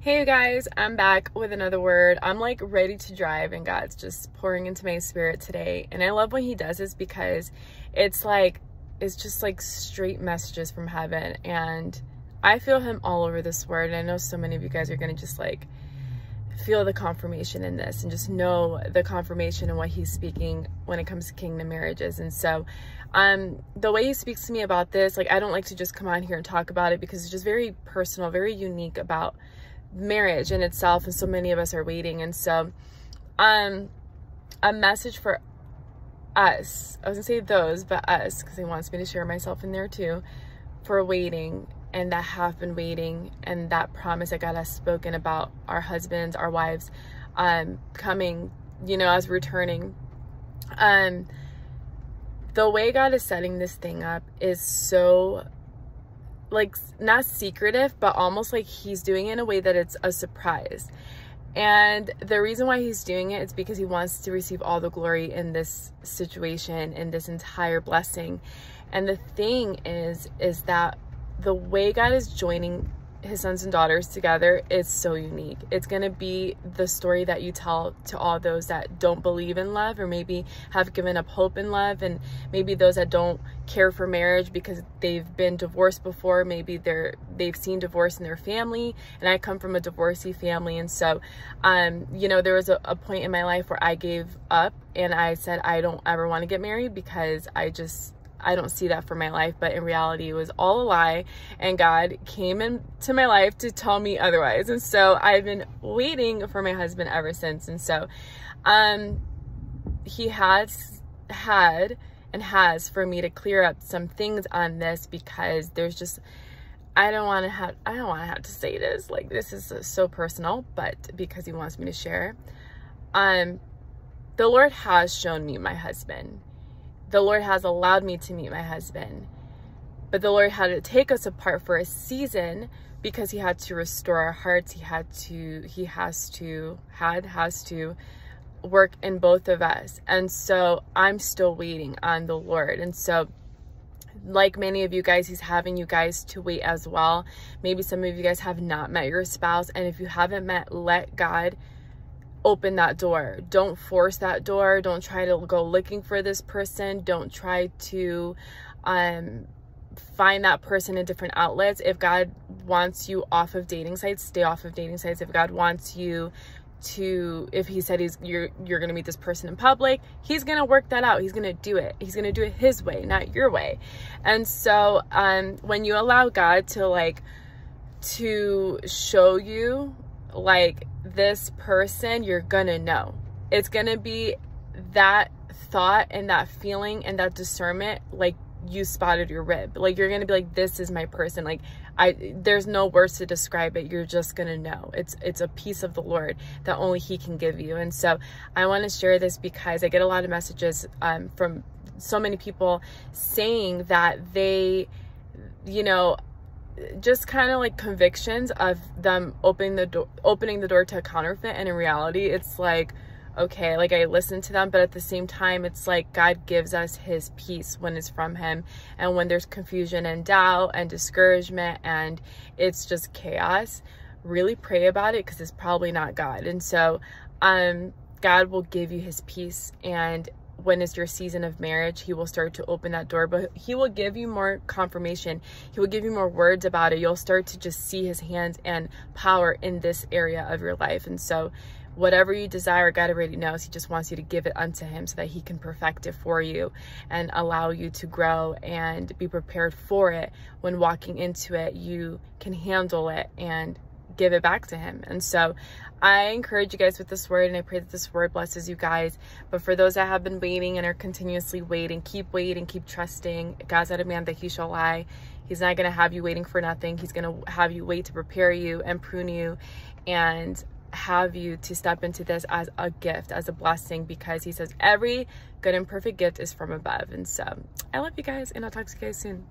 Hey you guys, I'm back with another word. I'm like ready to drive and God's just pouring into my spirit today. And I love when he does this because it's like it's just like straight messages from heaven and I feel him all over this word and I know so many of you guys are going to just like feel the confirmation in this and just know the confirmation and what he's speaking when it comes to kingdom marriages. And so um the way he speaks to me about this, like I don't like to just come on here and talk about it because it's just very personal, very unique about marriage in itself and so many of us are waiting. And so um a message for us i was gonna say those but us because he wants me to share myself in there too for waiting and that have been waiting and that promise that god has spoken about our husbands our wives um coming you know as returning. Um the way god is setting this thing up is so like not secretive, but almost like he's doing it in a way that it's a surprise. And the reason why he's doing it is because he wants to receive all the glory in this situation, in this entire blessing. And the thing is, is that the way God is joining his sons and daughters together is so unique. It's going to be the story that you tell to all those that don't believe in love or maybe have given up hope in love and maybe those that don't care for marriage because they've been divorced before, maybe they're they've seen divorce in their family and I come from a divorcee family and so um you know there was a, a point in my life where I gave up and I said I don't ever want to get married because I just I don't see that for my life, but in reality, it was all a lie. And God came into my life to tell me otherwise. And so I've been waiting for my husband ever since. And so, um, he has had and has for me to clear up some things on this because there's just, I don't want to have, I don't want to have to say this. Like, this is so personal, but because he wants me to share. Um, the Lord has shown me my husband the Lord has allowed me to meet my husband. But the Lord had to take us apart for a season because he had to restore our hearts. He had to, he has to, had, has to work in both of us. And so I'm still waiting on the Lord. And so like many of you guys, he's having you guys to wait as well. Maybe some of you guys have not met your spouse. And if you haven't met, let God open that door. Don't force that door. Don't try to go looking for this person. Don't try to um, find that person in different outlets. If God wants you off of dating sites, stay off of dating sites. If God wants you to if he said he's you're you're gonna meet this person in public he's gonna work that out he's gonna do it he's gonna do it his way not your way and so um when you allow god to like to show you like this person, you're gonna know. It's gonna be that thought and that feeling and that discernment like you spotted your rib. Like you're gonna be like, this is my person. Like I there's no words to describe it. You're just gonna know. It's it's a piece of the Lord that only He can give you. And so I want to share this because I get a lot of messages um, from so many people saying that they, you know, just kind of like convictions of them opening the door opening the door to a counterfeit and in reality it's like okay like i listen to them but at the same time it's like god gives us his peace when it's from him. And when there's confusion and doubt and discouragement and it's just chaos really pray about it because it's probably not god. And so um god will give you his peace and when it's your season of marriage, he will start to open that door, but he will give you more confirmation. He will give you more words about it. You'll start to just see his hands and power in this area of your life. And so whatever you desire, God already knows. He just wants you to give it unto him so that he can perfect it for you and allow you to grow and be prepared for it. When walking into it, you can handle it and give it back to him. And so I encourage you guys with this word and I pray that this word blesses you guys. But for those that have been waiting and are continuously waiting, keep waiting, keep trusting. God's not a man that he shall lie. He's not going to have you waiting for nothing. He's going to have you wait to prepare you and prune you and have you to step into this as a gift, as a blessing, because he says every good and perfect gift is from above. And so I love you guys and I'll talk to you guys soon.